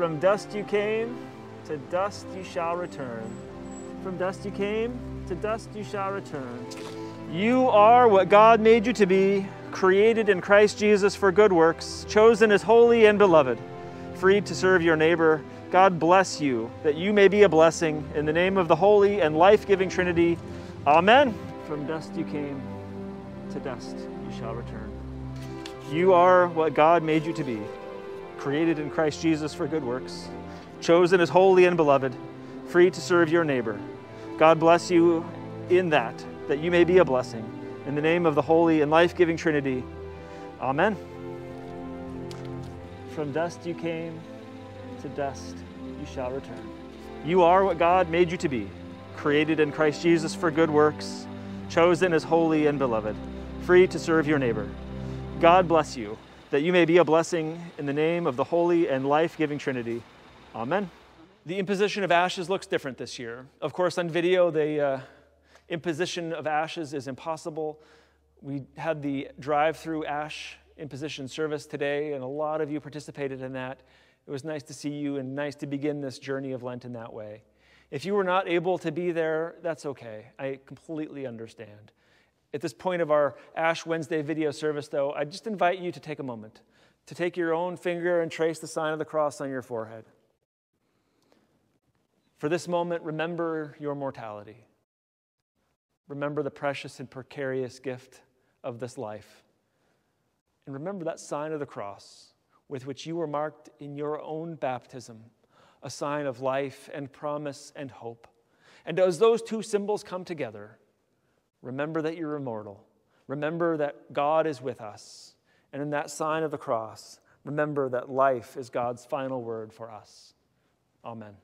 From dust you came, to dust you shall return. From dust you came, to dust you shall return. You are what God made you to be, created in Christ Jesus for good works, chosen as holy and beloved, freed to serve your neighbor. God bless you, that you may be a blessing. In the name of the holy and life giving Trinity, Amen. From dust you came, to dust you shall return. You are what God made you to be, created in Christ Jesus for good works, chosen as holy and beloved, free to serve your neighbor. God bless you in that, that you may be a blessing. In the name of the holy and life giving Trinity, Amen. From dust you came, to dust you shall return. You are what God made you to be, created in Christ Jesus for good works, chosen as holy and beloved, free to serve your neighbor. God bless you, that you may be a blessing in the name of the holy and life giving Trinity. Amen. The imposition of ashes looks different this year. Of course, on video, the uh, imposition of ashes is impossible. We had the drive through ash imposition service today, and a lot of you participated in that. It was nice to see you and nice to begin this journey of Lent in that way. If you were not able to be there, that's okay. I completely understand. At this point of our Ash Wednesday video service, though, I just invite you to take a moment to take your own finger and trace the sign of the cross on your forehead. For this moment, remember your mortality. Remember the precious and precarious gift of this life. And remember that sign of the cross with which you were marked in your own baptism, a sign of life and promise and hope. And as those two symbols come together, remember that you're immortal. Remember that God is with us. And in that sign of the cross, remember that life is God's final word for us. Amen.